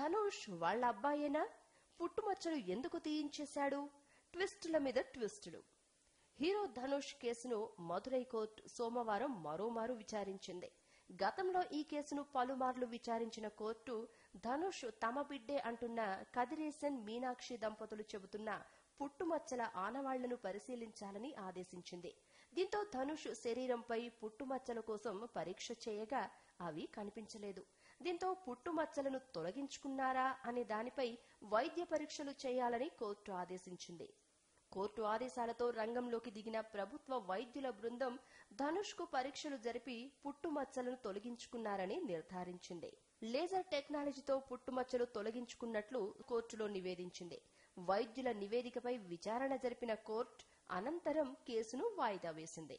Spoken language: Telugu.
ధనుష్ వాళ్ళ అబ్బాయేనా? పుట్టుమచ్చలు ఎందుకు తీయించేశాడు? ట్విస్టుల మీద ట్విస్టులు. హీరో ధనుష్ కేసును మధురై కోర్టు సోమవారం మరోమారు విచారించింది. గతంలో ఈ కేసును పలుమార్లు విచారించిన కోర్టు ధనుష్ తమ బిడ్డే అంటున్న కదిరేసన్ మీనాక్షి దంపతులు చెబుతున్న పుట్టుమచ్చల ఆనవాళ్ళను పరిశీలించాలని ఆదేశించింది. దీంతో ధనుష్ శరీరంపై పుట్టుమచ్చల కోసం పరీక్ష చేయగా అవి కనిపించలేదు. దీంతో పుట్టుమచ్చలను తొలగించుకున్నారా అనే దానిపై వైద్య పరీక్షలు చేయాలని కోర్టు ఆదేశించింది. కోర్టు ఆదేశాలతో రంగంలోకి దిగిన ప్రభుత్వ వైద్యుల బృందం ధనుష్కు పరీక్షలు జరిపి పుట్టుమచ్చలను తొలగించుకున్నారని నిర్ధారించింది. లేజర్ టెక్నాలజీతో పుట్టుమచ్చలు తొలగించుకున్నట్లు కోర్టులో నివేదించింది. వైద్యుల నివేదికపై విచారణ జరిపిన కోర్టు అనంతరం కేసును వాయిదా వేసింది.